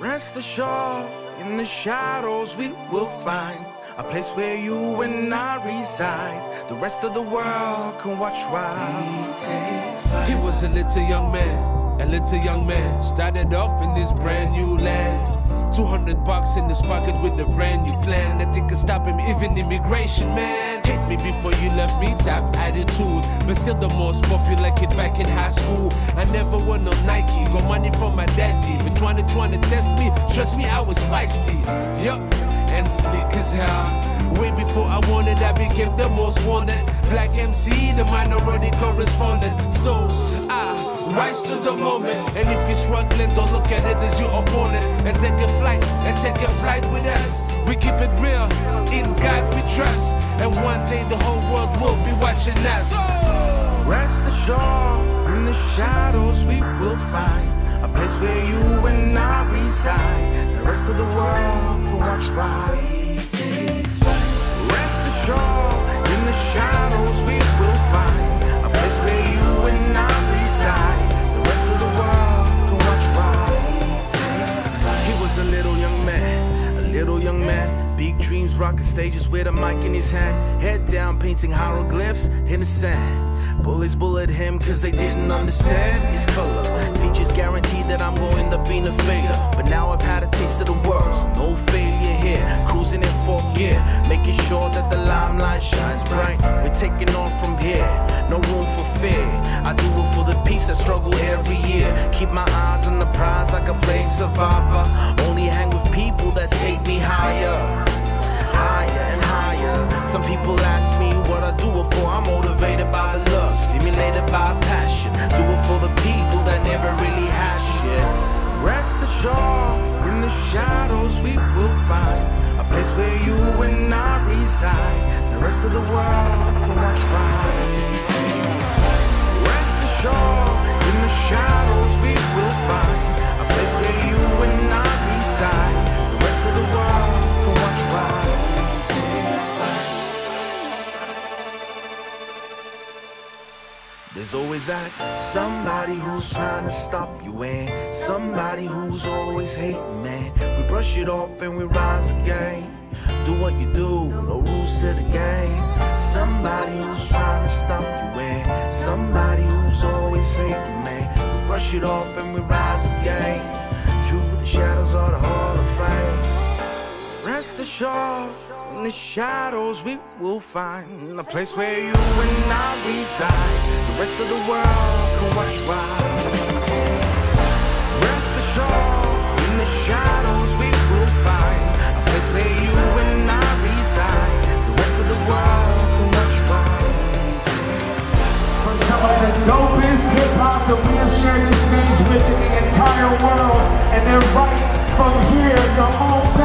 Rest assured, in the shadows we will find a place where you and I reside. The rest of the world can watch while. He was a little young man, a little young man. Started off in this brand new land. 200 bucks in his pocket with a brand new plan. Nothing can stop him, even immigration, man. Hate me before you left me, top attitude. But still the most popular kid back in high school. I never won no Nike, got money from my daddy. But trying to, trying to test me, trust me, I was feisty. Yup, and slick hell. Way before I wanted, I became the most wanted. Black MC, the minority correspondent. So I rise to the moment. And if you're struggling, don't look at it as your opponent. And take a flight, and take a flight with us. We keep it real, in God we trust. And one day the whole world will be watching us. Rest assured, in the shadows we will find a place where you and I reside. The rest of the world can watch flight. Rest assured, in the shadows we will find a place where you and I reside. The rest of the world can watch flight. He was a little young man, a little young man. Big dreams, rocking stages with a mic in his hand. Head down, painting hieroglyphs in the sand. Bullies bullied him cause they didn't understand his color. Teachers guaranteed that I'm going to be a failure. But now I've had a taste of the world, so no failure here. Cruising in fourth gear, making sure that the limelight shines bright. We're taking on from here, no room for fear. I do it for the peeps that struggle every year. Keep my eyes on the prize like a playing survivor. Place where you and I reside. The rest of the world can watch flight. Rest assured, in the shadows we will find a place where you and I reside. The rest of the world can watch flight. There's always that somebody who's trying to stop you and somebody who's always hating, man. We brush it off and we rise again. Do what you do, no rules to the game. Somebody who's trying to stop you and somebody who's always hating, man. We brush it off and we rise again. Through the shadows of the Hall of Fame. Rest assured, in the shadows we will find a place where you and I reside. The rest of the world can watch while. Rest assured, in the shadows we will find some of the dopest hip hop that we have shared this stage with in the entire world. And they're right from here, your own